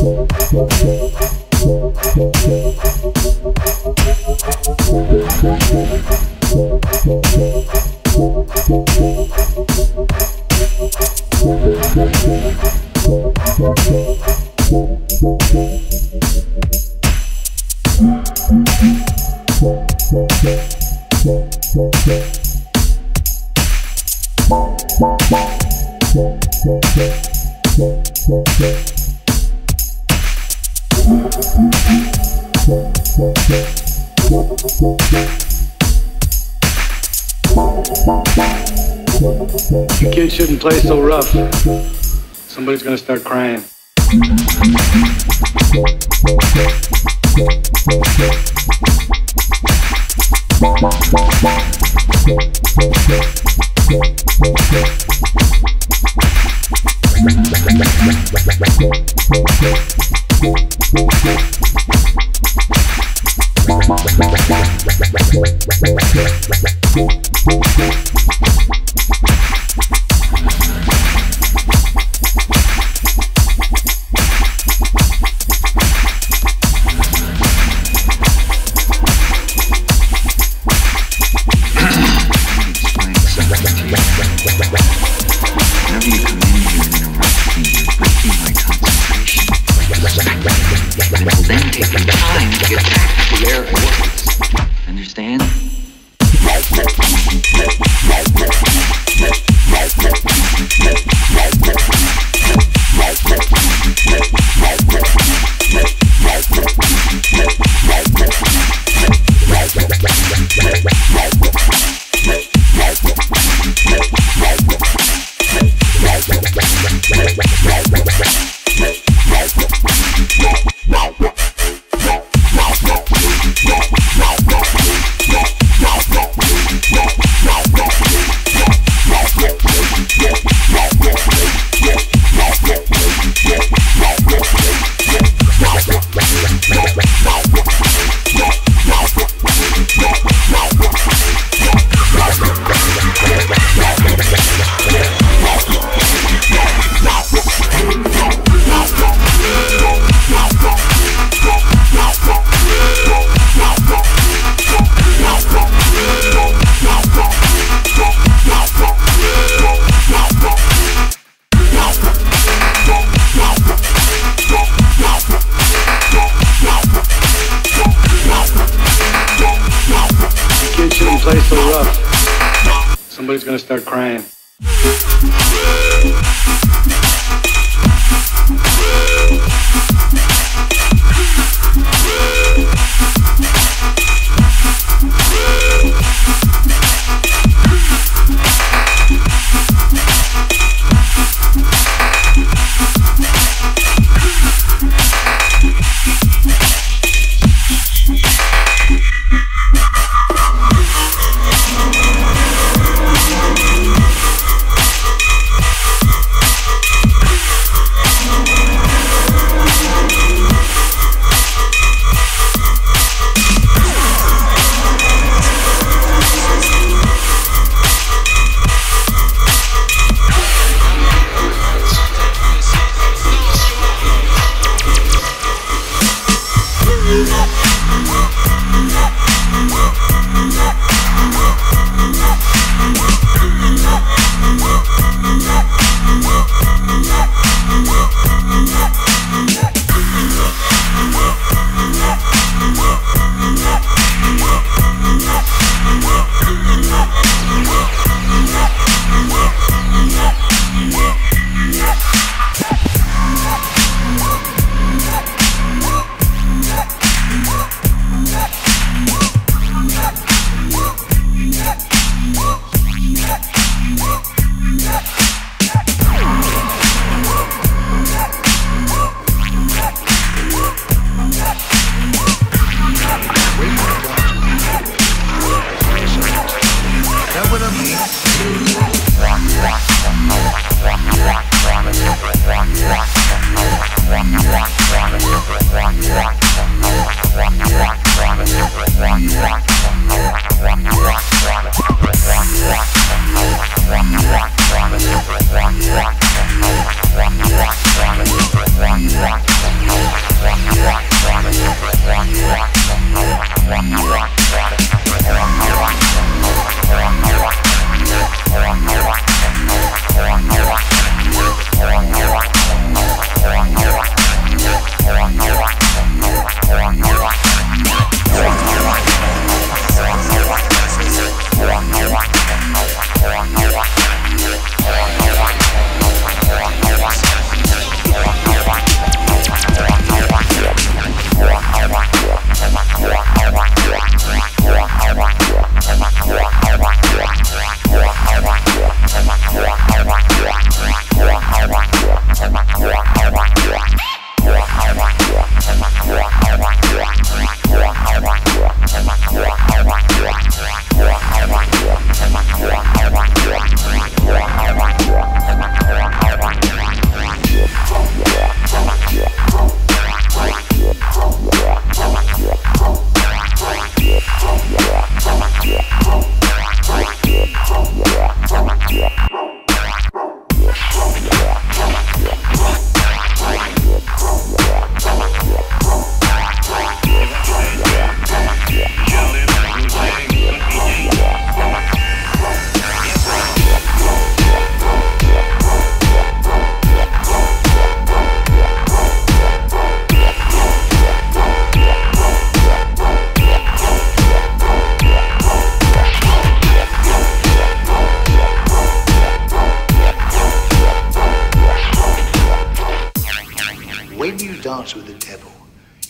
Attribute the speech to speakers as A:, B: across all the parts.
A: Thank You
B: kids shouldn't play so rough. Somebody's gonna start crying.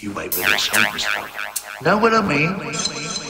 C: Know what I mean?